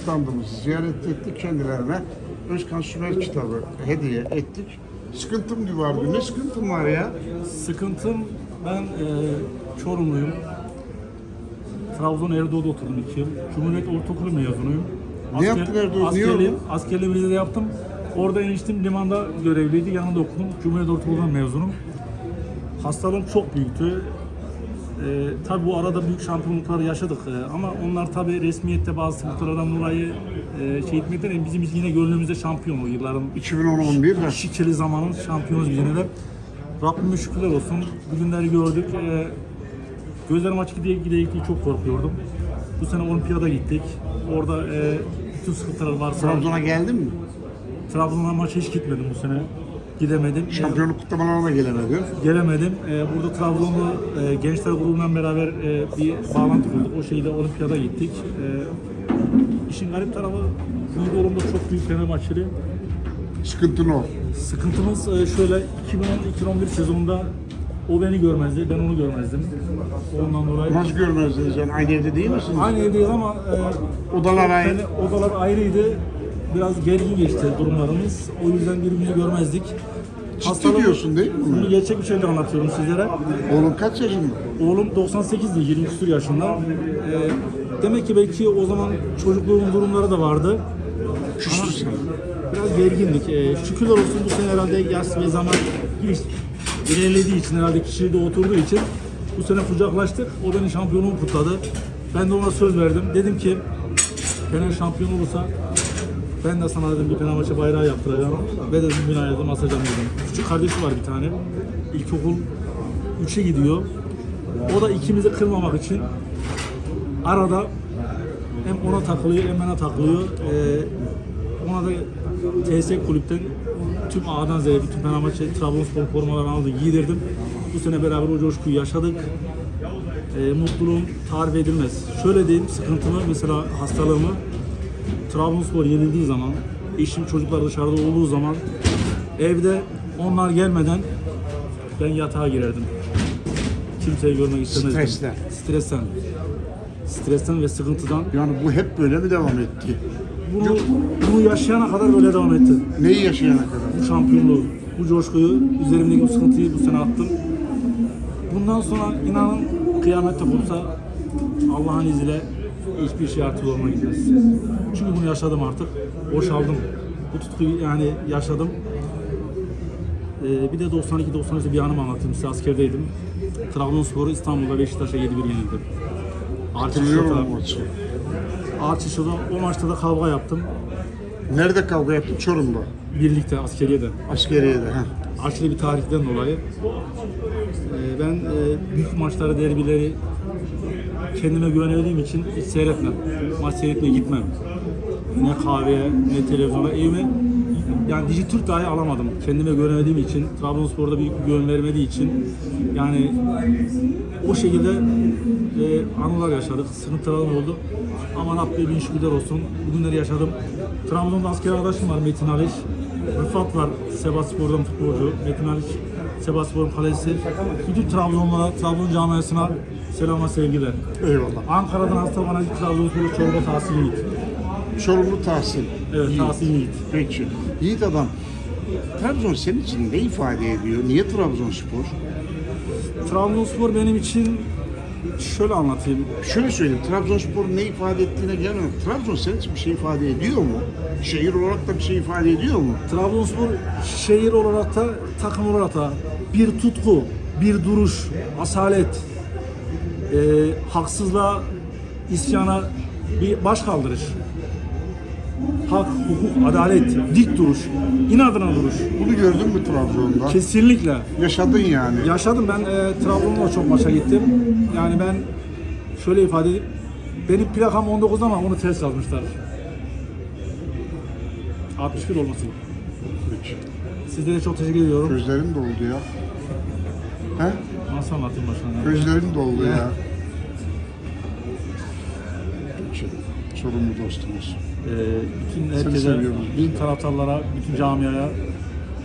standımızı ziyaret ettik. Kendilerine Özkan Sümer kitabı hediye ettik. Sıkıntım gibi vardı. Ne sıkıntım var ya? Sıkıntım ben e, Çorumluyum. Trabzon Erdoğan'da oturdum iki yıl. Cumhuriyet Ortaokulu mezunuyum. Ne yaptın Erdoğan? Niye Askerliği, oldun? askerliği Rize'de yaptım. Orada eniştem limanda görevliydi. Yanında okudum. Cumhuriyet Ortaokulu'ndan mezunum. Hastalığım çok büyüktü. Ee, tabii bu arada büyük şampiyonluklar yaşadık Ee, ama onlar tabii resmiyette bazı sıkıntılardan dolayı e, şey etmekten bizim yine gönlümüzde şampiyon o yılların 2011'de. şikeli zamanın şampiyonuz biz yine de. Rabbime şükürler olsun. Bugünleri gördük. Ee, gözlerim açık diye gide gittiği çok korkuyordum. Bu sene olimpiyada gittik. Orada e, bütün sıkıntılar varsa Trabzon'a geldin mi? Trabzon'a maça hiç gitmedim bu sene. Gidemedim. Şampiyonluk kutlamalarına gelemedi. Gelemedim. Ee, burada Trabzonlu e, gençler grubundan beraber e, bir bağlantı kurduk. O şeyde olimpiyada gittik. Ee, işin garip tarafı Büyük çok büyük Fenerbahçeli. Sıkıntın o. Sıkıntımız e, şöyle 2010-2011 sezonunda o beni görmezdi, ben onu görmezdim. Ondan dolayı Nasıl görmezdiniz yani? Aynı evde değil misiniz? aynı evdeyiz ama e, Odalar ayrı. yani odalar ayrıydı. Biraz gergin geçti durumlarımız. O yüzden birbirimizi görmezdik. Ciddi diyorsun değil mi bunu? Gerçek bir şeyler anlatıyorum sizlere. Oğlum kaç yaşında? Oğlum 98'di, 20 küsur yaşında. Ee, demek ki belki o zaman çocukluğun durumları da vardı. Küstü. Biraz gergindik. Ee, şükürler olsun bu sene herhalde yaş ve zaman giriş ilerlediği için herhalde kişiliği de oturduğu için bu sene kucaklaştık. O benim şampiyonluğumu kutladı. Ben de ona söz verdim. Dedim ki Fener şampiyon olursa ben de sana dedim bir Fenerbahçe bayrağı yaptıracağım. Ve dedim binaya dedim asacağım dedim. Küçük kardeşi var bir tane. İlkokul 3'e gidiyor. O da ikimizi kırmamak için arada hem ona takılıyor hem bana takılıyor. Ee, ona da TS kulüpten tüm A'dan Z'ye bütün Fenerbahçe Trabzonspor formalarını aldı, giydirdim. Bu sene beraber o coşkuyu yaşadık. Ee, mutluluğum tarif edilmez. Şöyle diyeyim, sıkıntımı mesela hastalığımı Trabzonspor yenildiği zaman, eşim çocuklar dışarıda olduğu zaman evde onlar gelmeden ben yatağa girerdim. Kimseyi görmek istemezdim. Stresten. Stresten. Stresten ve sıkıntıdan. Yani bu hep böyle mi devam etti? Bunu, bunu yaşayana kadar böyle devam etti. Neyi yaşayana kadar? Bu şampiyonluğu, bu coşkuyu, üzerimdeki bu sıkıntıyı bu sene attım. Bundan sonra inanın kıyamette kopsa Allah'ın izniyle hiçbir şey artık olma gitmez. Çünkü bunu yaşadım artık. Boşaldım. Bu tutkuyu yani yaşadım. Ee, bir de 92-93'te bir anımı anlatayım. Size askerdeydim. Trabzonspor'u İstanbul'da Beşiktaş'a 7-1 yenildim. Arçeşo'da. Arçeşo'da o maçta da kavga yaptım. Nerede kavga yaptın? Çorum'da. Birlikte askeriyede. Askeriyede. Arçeli bir tarihten dolayı. Ee, ben e, büyük maçları, derbileri kendime güvenediğim için hiç seyretmem. Maç seyretmeye gitmem. Ne kahveye, ne televizyona, evime yani Dijitürk dahi alamadım. Kendime güvenmediğim için, Trabzonspor'da büyük bir güven vermediği için yani o şekilde e, anılar yaşadık, sıkıntılar oldu. Ama Rabbe bin şükürler olsun. Bugünleri yaşadım. Trabzon'da asker arkadaşım var Metin Aliş. Rıfat var Sebaspor'dan futbolcu. Metin Aliş Sebaspor'un kalesi. Bütün Trabzonlara, Trabzon camiasına selam ve sevgiler. Eyvallah. Ankara'dan hasta bana Trabzonspor'u Çorba Tahsin Yiğit. Çorumlu Tahsin. Evet Yiğit. Tahsin Yiğit. Peki. Yiğit adam. Trabzon senin için ne ifade ediyor? Niye Trabzonspor? Trabzonspor benim için şöyle anlatayım. Şöyle söyleyeyim. Trabzonspor ne ifade ettiğine gelmem. Trabzon senin için bir şey ifade ediyor mu? Şehir olarak da bir şey ifade ediyor mu? Trabzonspor şehir olarak da takım olarak da bir tutku, bir duruş, asalet, e, haksızlığa, isyana bir baş kaldırış. Hak, hukuk, adalet, dik duruş, inadına duruş. Bunu gördün mü Trabzon'da? Kesinlikle. Yaşadın yani. Yaşadım ben e, Trabzon'da çok maça gittim. Yani ben şöyle ifade edeyim. Benim plakam 19 ama onu ters yazmışlar. 61 olmasın. Peki. Sizlere çok teşekkür ediyorum. Gözlerim doldu ya. He? Nasıl anlatayım başına? Gözlerim doldu ya. Peki. Sorumlu dostumuz. Ee, bütün herkese, bütün taraftarlara, bütün camiaya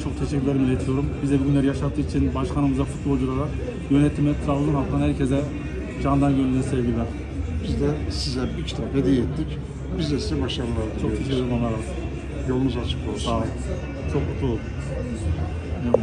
çok teşekkürlerimi iletiyorum. Bize bugünleri yaşattığı için başkanımıza, futbolculara, yönetime, Trabzon halkına herkese candan gönülden sevgiler. Biz de size bir kitap hediye ettik. Biz de size başarılar Çok diliyoruz. teşekkür ederim. Olsun. Yolunuz açık olsun. Sağ olun. Çok mutlu oldum.